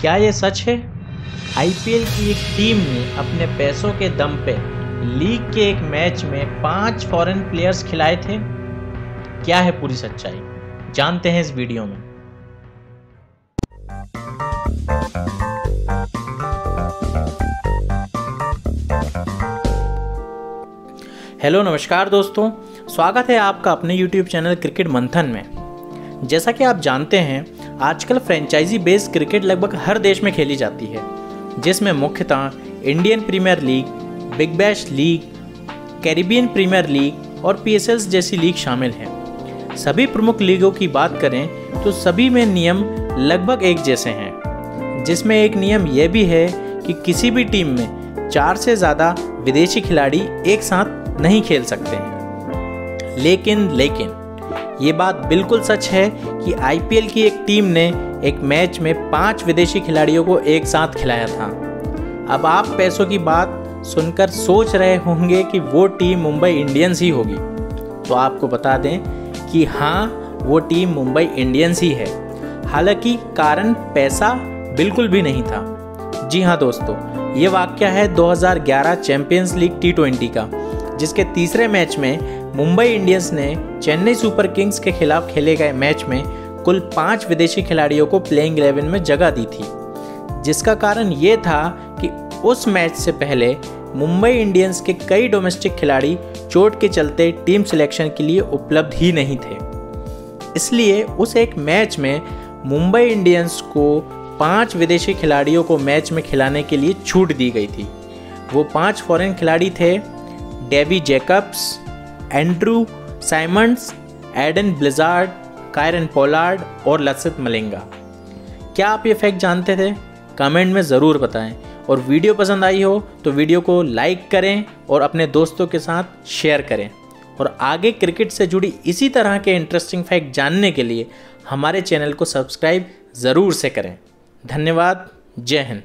क्या ये सच है? आईपीएल की एक टीम ने अपने पैसों के दम पे लीग के एक मैच में पाँच फॉरेन प्लेयर्स खिलाए थे। क्या है पूरी सच्चाई? जानते हैं इस वीडियो में। हेलो, नमस्कार दोस्तों। स्वागत है आपका अपने यूट्यूब चैनल क्रिकेट मंथन में। जैसा कि आप जानते हैं आजकल फ्रेंचाइजी बेस्ड क्रिकेट लगभग हर देश में खेली जाती है, जिसमें मुख्यतः Indian premier league, big bash league, Caribbean premier league और पी जैसी लीग शामिल हैं। सभी प्रमुख लीगों की बात करें तो सभी में नियम लगभग एक जैसे हैं, जिसमें एक नियम यह भी है कि किसी भी टीम में चार से ज़्यादा विदेशी खिलाड़ी एक साथ नहीं खेल सकते। हैं लेकिन लेकिन ये बात बिल्कुल सच है कि आईपीएल की एक टीम ने एक मैच में पाँच विदेशी खिलाड़ियों को एक साथ खिलाया था। अब आप पैसों की बात सुनकर सोच रहे होंगे कि वो टीम मुंबई इंडियंस ही होगी। तो आपको बता दें कि हाँ वो टीम मुंबई इंडियंस ही है। हालाँकि कारण पैसा बिल्कुल भी नहीं था। जी हाँ दोस्तों, ये वाक्य है 2011 चैंपियंस लीग टी ट्वेंटी का। जिसके तीसरे मैच में मुंबई इंडियंस ने चेन्नई सुपर किंग्स के खिलाफ खेले गए मैच में कुल पाँच विदेशी खिलाड़ियों को प्लेइंग इलेवन में जगह दी थी। जिसका कारण ये था कि उस मैच से पहले मुंबई इंडियंस के कई डोमेस्टिक खिलाड़ी चोट के चलते टीम सिलेक्शन के लिए उपलब्ध ही नहीं थे। इसलिए उस एक मैच में मुंबई इंडियंस को पाँच विदेशी खिलाड़ियों को मैच में खिलाने के लिए छूट दी गई थी। वो पाँच फॉरेन खिलाड़ी थे Davy Jacobs Andrew Symonds Aiden Blizzard Kieron Pollard और लसित मलिंगा क्या आप ये फैक्ट जानते थे? कमेंट में ज़रूर बताएँ। और वीडियो पसंद आई हो तो वीडियो को लाइक करें और अपने दोस्तों के साथ शेयर करें। और आगे क्रिकेट से जुड़ी इसी तरह के इंटरेस्टिंग फैक्ट जानने के लिए हमारे चैनल को सब्सक्राइब ज़रूर से करें। धन्यवाद। जय हिंद।